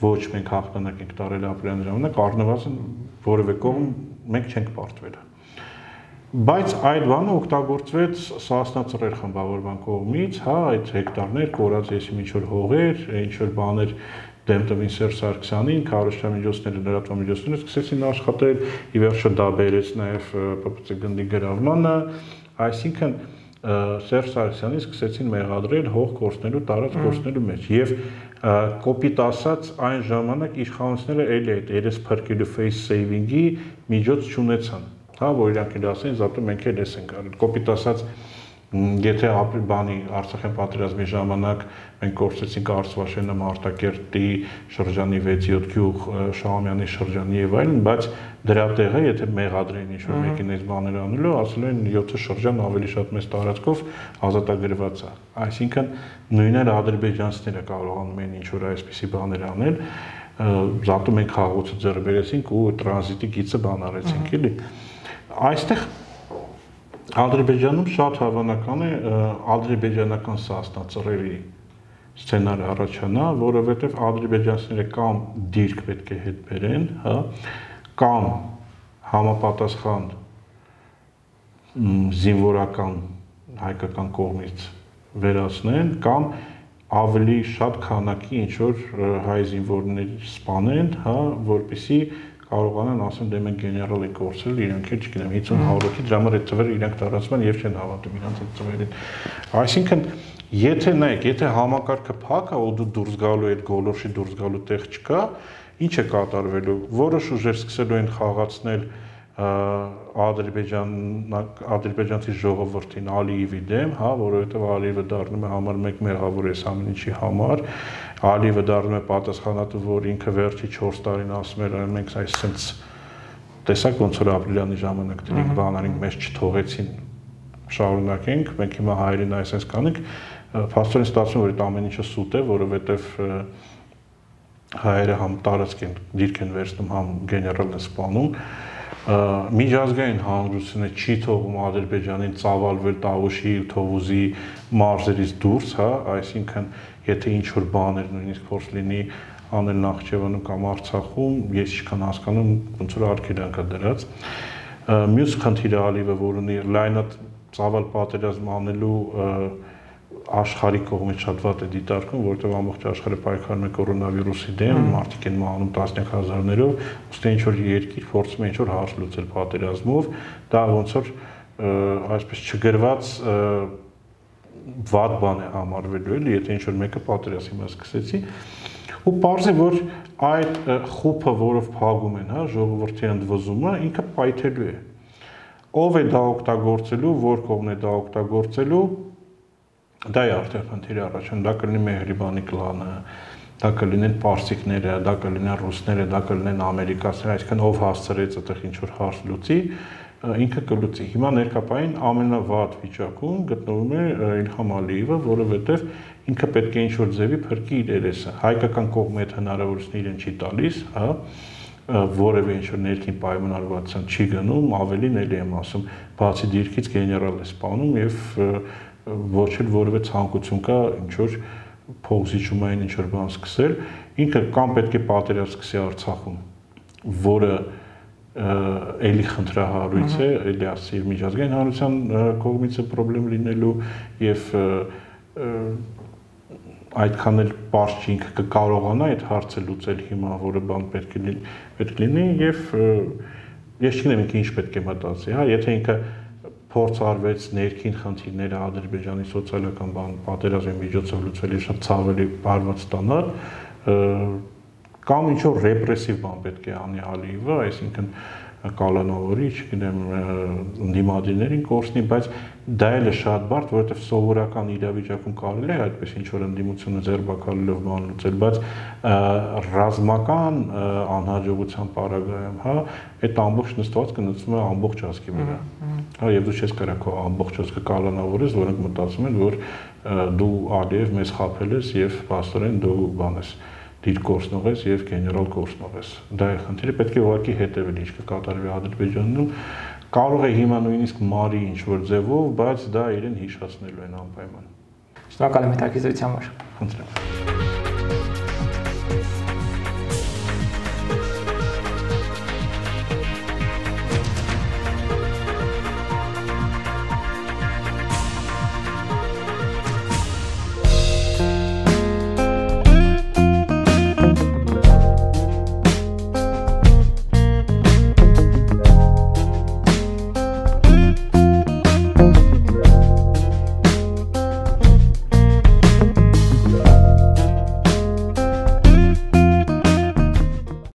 [SPEAKER 2] ոչ մենք հաղթանակ ենք տարել ապրիլյան ժամանակ, առնվազն որևէ կողմ մենք չենք պարտվել։ բայց այդ բանը օգտագործվեց Սասնա ծռեր խմբավորման կողմից, հա, այդ հեկտարներ կորած եսի ինչ որ հողեր, ինչ որ բաներ դեմ տվին Սերժ Սարգսյանին, քարոշչամիջոցները, լրատվամիջոցները սկսեցին աշխատել, ի վերջո դա բերեց նաև ՊՊՑ գնդի գրավմանը, այսինքն Սերժ Սարգսյանին սկսեցին մեղադրել հող կորցնելու, տարած կորցնելու մեջ եւ կոպիտ ասած այն ժամանակ իշխանությունները էլի այդ երես փրկելու face saving-ի միջոց չունեցան հա որ իրանք էլ ասեն զատու մենք էլ էս ենք արել կոպիտ ասած եթե ապրի բանի Արցախյան պատերազմի ժամանակ մենք կորցրեցինք Արցվաշենը Մարտակերտի շրջանի 6-7 գյուղ Շահումյանի շրջանի եւ այլն, բայց դրա տեղը եթե մեղադրեն ինչ որ մեկին այս բաները անելու, ասել են 7 շրջան ավելի շատ մեծ տարածքով ազատագրված է։ Այսինքն նույնն ադրբեջանցիները կարողանում են ինչ որ այսպիսի բաներ անել, զատու մենք խաղացը ձեռ բերեցինք ու տրանզիտի գիծը բան արեցինք, էլի։ Այստեղ Ադրբեջանում շատ հավանական է ադրբեջանական սաստացրերի սցենարը առաջանա, որովհետև ադրբեջանցիները կամ դիրք պետք է հետ բերեն, հա, կամ համապատասխան զինվորական հայկական կողմից վերացնեն կամ ավելի շատ քանակի ինչ որ հայ զինվորներ սպանեն, հա, որպիսի կարողանան ասեն դե մենք գեներալ ենք կորցրել, իրենք էլ չգիտեմ 50 100-ի դրա համար այդ ծվերը իրենք տարածում են եւ չեն հավատում իրանց այդ ծվերին։ Այսինքն եթե նայեք, եթե համակարգը փակ է ու դու դուրս գալու այդ գոլորշի դուրս գալու տեղ չկա, ինչ է կատարվելու։ Որոշ ուժեր սկսելու են խաղացնել Ադրբեջան ադրբեջանցի ժողովրդին Ալիևի դեմ, հա, որովհետև Ալիևը դառնում է համար 1 մեղավոր էս ամեն ինչի համար, Ալիևը դառնում է պատասխանատու, որ ինքը վերջի 4 տարին ասում էր, մենք այս sense տեսակ ոնց որ ապրիլյանի ժամանակներին բանարինք մեզ չթողեցին շարունակենք, մենք հիմա հայերին այսպես կանենք, փաստորեն ստացվում որ այդ ամեն ինչը սուտ է, որովհետև հայերը համ տարածք են, դիրք են վերցնում, համ գեներալ են սպանում, միջազգային հանրությունը չի թողում Ադրբեջանին ծավալվել Տավուշի, Թովուզի մարզերից դուրս, հա, այսինքն եթե ինչ որ բաներ նույնիսկ փորձ լինի անել Նախճեվանում կամ Արցախում, ես ինչքան հասկանում ոնց որ արգելանք է դրած։ Մյուս խնդիրը ալիվը, որ ունի լայնատ ծավալ պատերազմ անելու աշխարհի կողմից շատ վատ է դիտարկում, որովհետև ամբողջ աշխարհը պայքարում է կորոնավիրուսի դեմ, մարդիկ են մահանում տասնյակ հազարներով, ըստ ինչ որ երկիր փորձում է ինչ որ հարց լուծել պատերազմով, դա ոնց որ այսպես չգրված վատ բան է համարվելու էլի, եթե ինչ որ մեկը պատերազմի մաս սկսեցի, ու parz է որ այդ խոփը, որով փագում են, հա, ժողովրդի ընդվզումը, ինքը պայթելու է։ Ով է դա օգտագործելու, որ կողմն է դա օգտագործելու, Դա է արդեն խնդիրը առաջան, դա կլինի Մեհրիբանի կլանը, դա կլինեն պարսիկները, դա կլինեն ռուսները, դա կլինեն ամերիկացիները, այսինքն ով հասցրեց այդտեղ ինչ որ հարց լուծի, ինքը կլուծի։ Հիմա ներկապային ամենավատ վիճակում գտնվում է Իլհամ Ալիևը, որովհետև ինքը պետք է ինչ որ ձևի փրկի իր երեսը։ Հայկական կողմը այդ հնարավորությունն իրեն չի տալիս, հա, որևէ ինչ որ ներքին պայմանավորվածության չի գնում, ավելին էլի եմ ասում, բացի դիրքից գեներալ է սպանում եւ ոչ էլ որևէ ցանկություն կա ինչ որ փողզիչումային ինչ որ բան սկսել, ինքը կամ պետք է պատերազմ սկսի Արցախում, որը էլի խնդրահարույց է, էլի ասի միջազգային հանրության կողմից է խնդրեմ լինելու եւ այդքան էլ չի ինքը կկարողանա այդ հարցը լուծել հիմա, որը բան պետք է պետք լինի եւ ես չգիտեմ ինքը ինչ պետք է մտածի, հա, եթե ինքը փորձ արվեց ներքին խնդիրները Ադրբեջանի սոցիալական պատերազմի միջոցով լուծելի շատ ցավելի բարված ստանալ կամ ինչ որ ռեպրեսիվ բան պետք է անի Ալիևը, այսինքն կալանավորի, չգիտեմ, ընդդիմադիրներին կորցնի, բայց դա էլ է շատ բարդ, որովհետև սովորական իրավիճակում կարելի է այդպես ինչ որ ընդդիմությունը ձերբակալելով բան լուծել, բայց ռազմական անհաջողության պարագայում, հա, այդ ամբողջ նստվածքը նստվում է ամբողջ ազգի վրա։ Հա, եւ դու չես կարա քո ամբողջ ազգը կալանավորես, որոնք մտածում են, որ դու Ալիև մեզ խափել ես եւ աստորեն դու բան ես դիր կորցնող ես եւ գեներալ կորցնող ես։ Դա է խնդիրը, պետք է ուղղակի հետևել ինչ կկատարվի Ադրբեջանում։ Կարող է հիմա նույնիսկ մարի ինչ որ ձևով, բայց դա իրեն հիշացնելու են անպայման։
[SPEAKER 1] Շնորհակալ եմ հետաքրքրության համար։
[SPEAKER 2] Խնդրեմ։